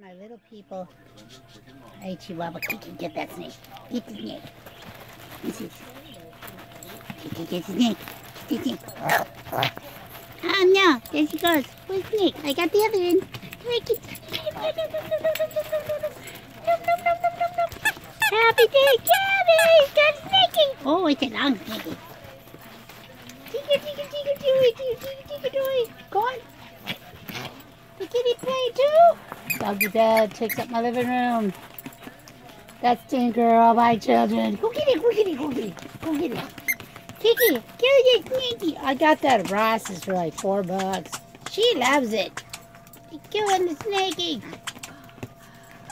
My little people. Hey, Chihuahua, Kiki, get that snake. Get the snake. This is. Kiki, get the snake. Get the snake. Oh no, there she goes. Where's the snake? I got the other end. Happy day, Gabby! Got snakey! Oh, it's a long snakey. Kitty play too? Doggy dad takes up my living room. That's Tinker, all my children. Go get it, go get it, go get it, go get it. Kiki, the snakey. I got that at Ross's for like four bucks. She loves it. Killing the snakey.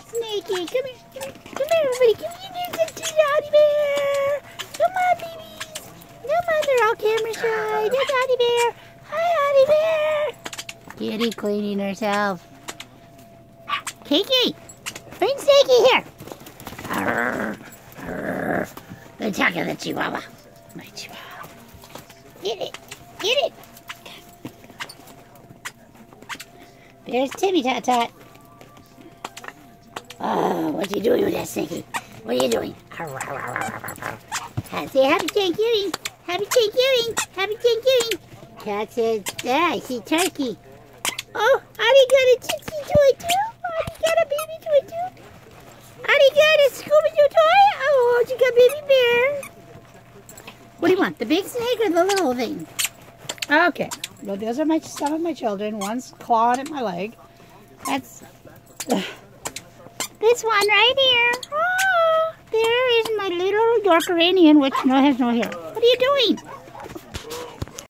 Snakey, come here, come here, come here, everybody. Come here, there's a teddy bear. Come on, babies. Come on, they're all camera shy. There's Audie Bear. Hi, Audie Bear. Kitty cleaning herself. Kiki, bring Snakey here. Arr, arr. Of the Chihuahua. My Chihuahua. Get it. Get it. There's Timmy Tot Tot. Oh, what you doing with that Snakey? What are you doing? Arr. Say happy Thanksgiving. Happy Thanksgiving. Happy Thanksgiving. Cat says, yeah, I see turkey. Oh, Audie got a Tootsie toy too? Audie got a baby toy too? Audie got a Scooby-Doo toy? Oh, she got baby bear. What do you want, the big snake or the little thing? Okay, well, those are my some of my children. One's clawing at my leg. That's uh, this one right here. Oh, there is my little Yorker Indian, which no has no hair. What are you doing?